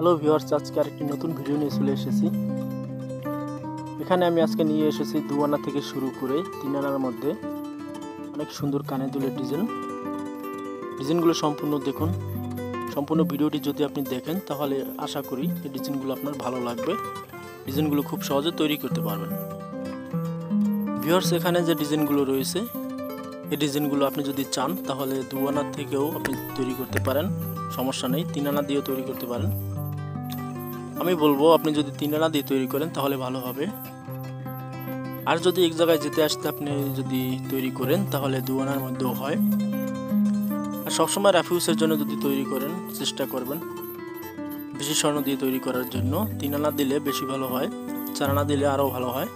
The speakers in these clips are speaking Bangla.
হ্যালো ভিউয়ার্স আজকে আরেকটি নতুন ভিডিও নিয়ে চলে এসেছি। এখানে আমি আজকে নিয়ে এসেছি দু আনা থেকে শুরু করে তিন আনার মধ্যে অনেক সুন্দর কানে দুলের ডিজাইন ডিজাইনগুলো সম্পূর্ণ দেখুন। সম্পূর্ণ ভিডিওটি যদি আপনি দেখেন, তাহলে আশা করি এই ডিজাইনগুলো আপনার ভালো লাগবে। ডিজাইনগুলো খুব সহজে তৈরি করতে পারবেন। ভিউয়ার্স এখানে যে ডিজাইনগুলো রয়েছে, এই ডিজাইনগুলো আপনি যদি চান, তাহলে দু আনার থেকেও আপনি তৈরি করতে পারেন। সমস্যা নেই তিন আনা দিয়েও তৈরি করতে পারেন। আমি বলব, আপনি যদি তিন আনা দিয়ে তৈরি করেন, তাহলে ভালো হবে। আর যদি এক জায়গায় যেতে আসতে আপনি যদি তৈরি করেন, তাহলে দু আনার মধ্যেও হয়। আর সবসময় র্যাফিউসের জন্য যদি তৈরি করেন, চেষ্টা করবেন। বেশি স্বর্ণ দিয়ে তৈরি করার জন্য। তিন আনা দিলে বেশি ভালো হয়, চার আনা দিলে আরও ভালো হয়।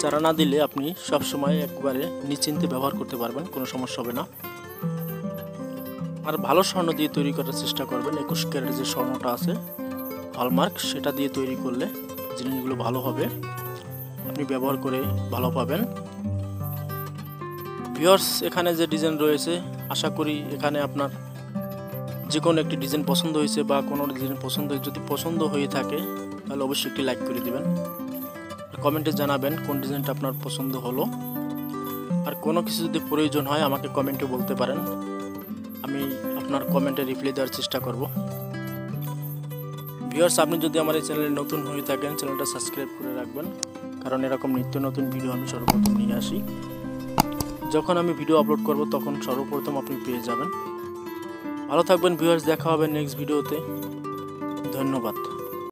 চারা না দিলে আপনি সবসময় একবারে নিশ্চিন্তে ব্যবহার করতে পারবেন, কোনো সমস্যা হবে না। আর ভালো স্বর্ণ দিয়ে তৈরি করার চেষ্টা করবেন, একুশ ক্যারেট যে স্বর্ণটা আছে হলমার্ক সেটা দিয়ে তৈরি করলে জিনিসগুলো ভালো হবে। আপনি ব্যবহার করে ভালো পাবেন। ভিওর্স এখানে যে ডিজাইন রয়েছে, আশা করি এখানে আপনার যে কোনো একটি ডিজাইন পছন্দ হয়েছে বা কোনো ডিজাইন পছন্দ হয়েছে, যদি পছন্দ হয়ে থাকে, তাহলে অবশ্যই একটি লাইক করে দিবেন। কমেন্টে জানাবেন কোন ডিজাইনটা আপনার পছন্দ হলো। আর কোনো কিছু যদি প্রয়োজন হয়, আমাকে কমেন্টে বলতে পারেন। আমি আপনার কমেন্টে রিপ্লাই দেওয়ার চেষ্টা করব। ভিউয়ার্স আপনি যদি আমার এই চ্যানেলে নতুন হয়ে থাকেন, চ্যানেলটা সাবস্ক্রাইব করে রাখবেন। কারণ এরকম নিত্য নতুন ভিডিও আমি সর্বপ্রথম নিয়ে আসি। যখন আমি ভিডিও আপলোড করব, তখন সর্বপ্রথম আপনি পেয়ে যাবেন। ভালো থাকবেন ভিউয়ার্স দেখা হবে নেক্সট ভিডিওতে ধন্যবাদ।